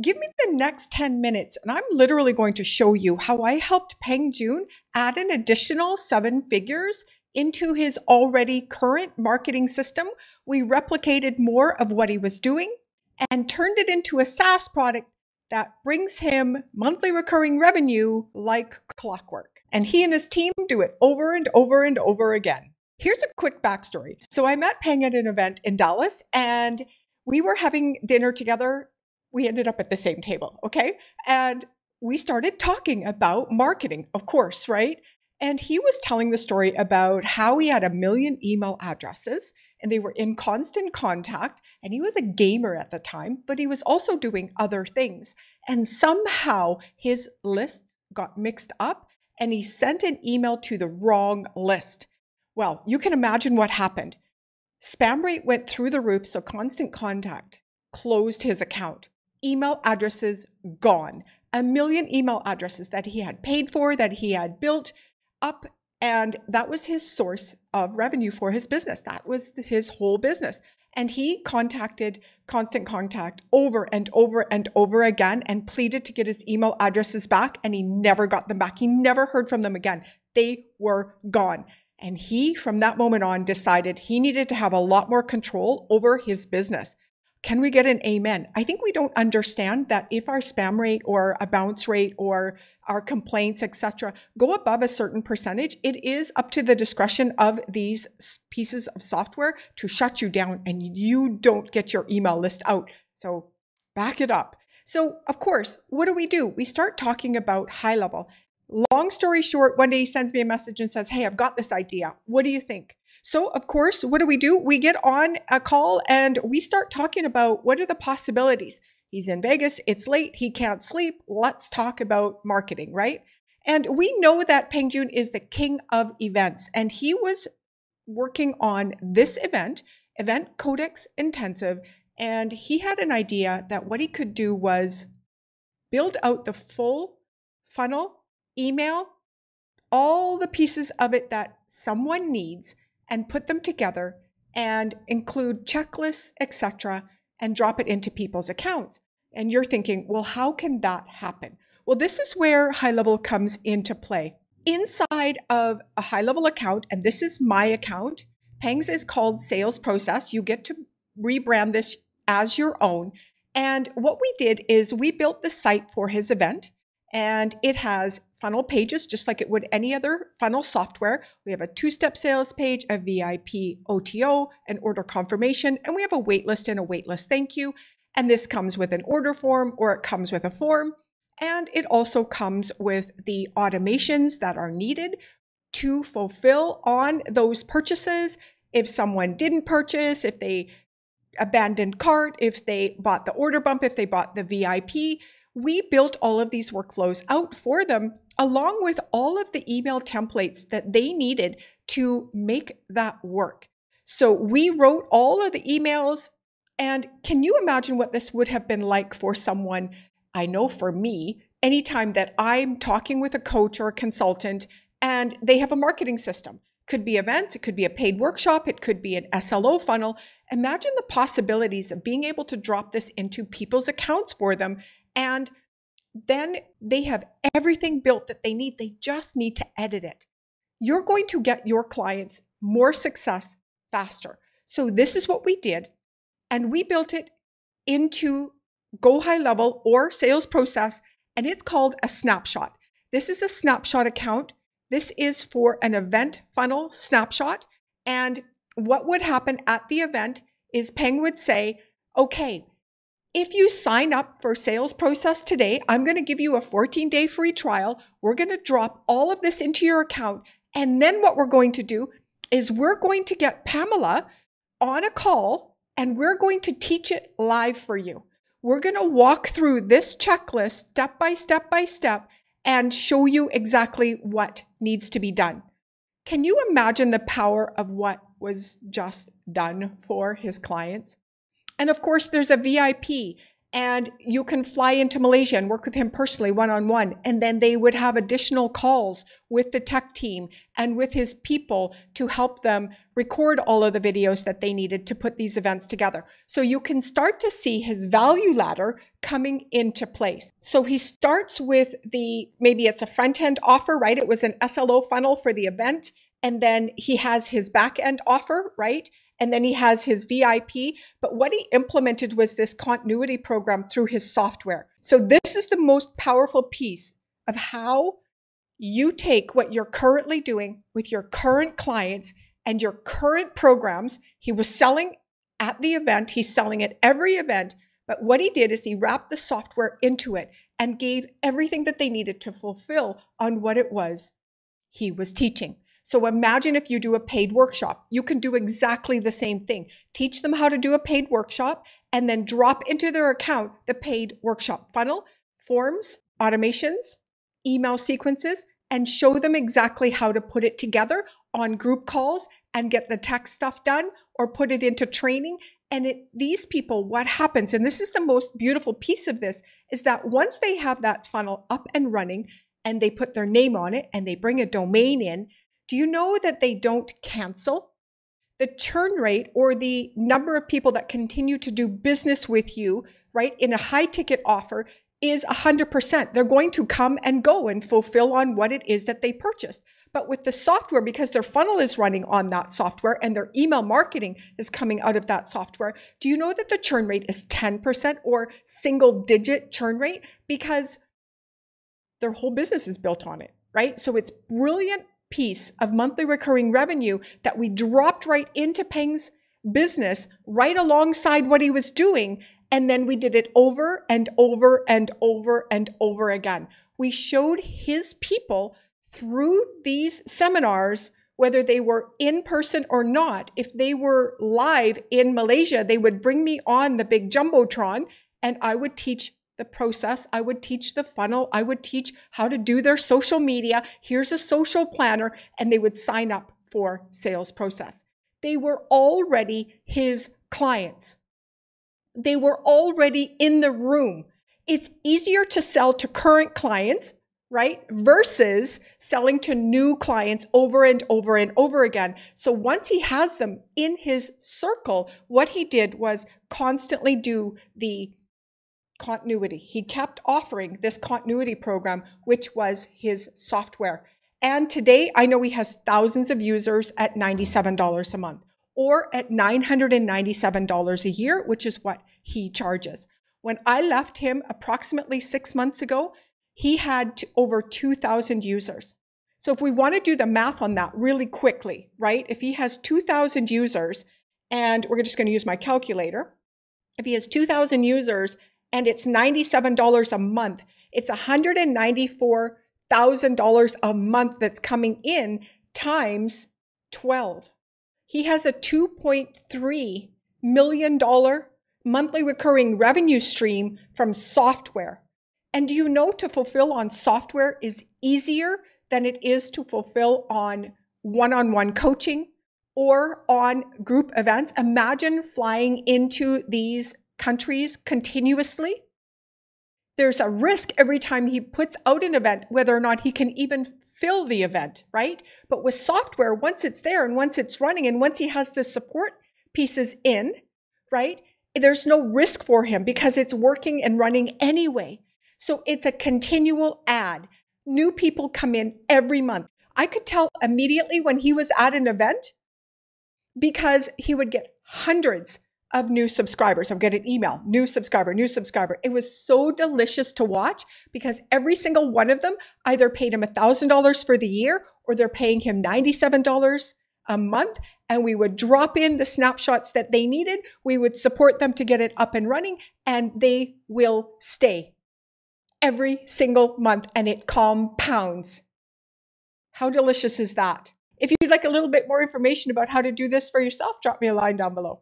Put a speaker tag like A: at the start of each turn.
A: give me the next 10 minutes and I'm literally going to show you how I helped Peng Joon add an additional seven figures into his already current marketing system. We replicated more of what he was doing and turned it into a SaaS product that brings him monthly recurring revenue like clockwork. And he and his team do it over and over and over again. Here's a quick backstory. So I met Peng at an event in Dallas and we were having dinner together. We ended up at the same table, okay? And we started talking about marketing, of course, right? And he was telling the story about how he had a million email addresses and they were in constant contact. And he was a gamer at the time, but he was also doing other things. And somehow his lists got mixed up and he sent an email to the wrong list. Well, you can imagine what happened. Spam rate went through the roof, so Constant Contact closed his account. Email addresses gone. A million email addresses that he had paid for, that he had built up, and that was his source of revenue for his business. That was his whole business. And he contacted Constant Contact over and over and over again and pleaded to get his email addresses back, and he never got them back. He never heard from them again. They were gone. And he, from that moment on, decided he needed to have a lot more control over his business. Can we get an amen? I think we don't understand that if our spam rate or a bounce rate or our complaints, etc., go above a certain percentage, it is up to the discretion of these pieces of software to shut you down and you don't get your email list out. So back it up. So, of course, what do we do? We start talking about high level. Long story short, one day he sends me a message and says, Hey, I've got this idea. What do you think? So, of course, what do we do? We get on a call and we start talking about what are the possibilities. He's in Vegas, it's late, he can't sleep. Let's talk about marketing, right? And we know that Peng Joon is the king of events, and he was working on this event, Event Codex Intensive, and he had an idea that what he could do was build out the full funnel email all the pieces of it that someone needs and put them together and include checklists, etc., and drop it into people's accounts. And you're thinking, well, how can that happen? Well, this is where high level comes into play. Inside of a high level account, and this is my account, Peng's is called Sales Process. You get to rebrand this as your own. And what we did is we built the site for his event, and it has funnel pages just like it would any other funnel software. We have a two step sales page, a VIP OTO, an order confirmation, and we have a waitlist and a waitlist thank you. And this comes with an order form or it comes with a form. And it also comes with the automations that are needed to fulfill on those purchases. If someone didn't purchase, if they abandoned cart, if they bought the order bump, if they bought the VIP, we built all of these workflows out for them along with all of the email templates that they needed to make that work. So we wrote all of the emails. And can you imagine what this would have been like for someone? I know for me, anytime that I'm talking with a coach or a consultant and they have a marketing system, could be events, it could be a paid workshop, it could be an SLO funnel. Imagine the possibilities of being able to drop this into people's accounts for them and then they have everything built that they need. They just need to edit it. You're going to get your clients more success faster. So, this is what we did. And we built it into Go High Level or sales process, and it's called a snapshot. This is a snapshot account. This is for an event funnel snapshot. And what would happen at the event is Peng would say, okay, if you sign up for sales process today, I'm going to give you a 14 day free trial. We're going to drop all of this into your account. And then what we're going to do is we're going to get Pamela on a call and we're going to teach it live for you. We're going to walk through this checklist step by step by step and show you exactly what needs to be done. Can you imagine the power of what was just done for his clients? And of course, there's a VIP. and you can fly into Malaysia and work with him personally one on one. And then they would have additional calls with the tech team and with his people to help them record all of the videos that they needed to put these events together. So you can start to see his value ladder coming into place. So he starts with the maybe it's a front end offer, right? It was an SLO funnel for the event. And then he has his back end offer, right? And then he has his VIP. But what he implemented was this continuity program through his software. So, this is the most powerful piece of how you take what you're currently doing with your current clients and your current programs. He was selling at the event, he's selling at every event. But what he did is he wrapped the software into it and gave everything that they needed to fulfill on what it was he was teaching. So imagine if you do a paid workshop. You can do exactly the same thing. Teach them how to do a paid workshop and then drop into their account the paid workshop funnel, forms, automations, email sequences, and show them exactly how to put it together on group calls and get the tech stuff done or put it into training. And it, these people, what happens, and this is the most beautiful piece of this, is that once they have that funnel up and running and they put their name on it and they bring a domain in, do you know that they don't cancel? The churn rate or the number of people that continue to do business with you, right, in a high ticket offer is 100%. They're going to come and go and fulfill on what it is that they purchased. But with the software, because their funnel is running on that software and their email marketing is coming out of that software, do you know that the churn rate is 10% or single digit churn rate? Because their whole business is built on it, right? So it's brilliant piece of monthly recurring revenue that we dropped right into Peng's business right alongside what he was doing. And then we did it over and over and over and over again. We showed his people through these seminars, whether they were in person or not. If they were live in Malaysia, they would bring me on the big Jumbotron and I would teach the process. I would teach the funnel. I would teach how to do their social media. Here's a social planner, and they would sign up for sales process. They were already his clients. They were already in the room. It's easier to sell to current clients, right? Versus selling to new clients over and over and over again. So once he has them in his circle, what he did was constantly do the continuity. He kept offering this continuity program, which was his software. And today, I know he has thousands of users at $97 a month or at $997 a year, which is what he charges. When I left him approximately six months ago, he had over 2,000 users. So if we want to do the math on that really quickly, right? If he has 2,000 users, and we're just going to use my calculator, if he has 2,000 users and it's $97 a month. It's $194,000 a month that's coming in times 12. He has a $2.3 million monthly recurring revenue stream from software. And do you know to fulfill on software is easier than it is to fulfill on one on one coaching or on group events? Imagine flying into these countries continuously, there's a risk every time he puts out an event whether or not he can even fill the event, right? But with software, once it's there and once it's running and once he has the support pieces in, right? There's no risk for him because it's working and running anyway. So it's a continual ad. New people come in every month. I could tell immediately when he was at an event because he would get hundreds of new subscribers. I'll get an email, new subscriber, new subscriber. It was so delicious to watch because every single one of them either paid him $1,000 for the year or they're paying him $97 a month. And we would drop in the snapshots that they needed. We would support them to get it up and running, and they will stay every single month and it compounds. How delicious is that? If you'd like a little bit more information about how to do this for yourself, drop me a line down below.